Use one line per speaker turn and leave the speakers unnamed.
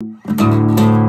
Música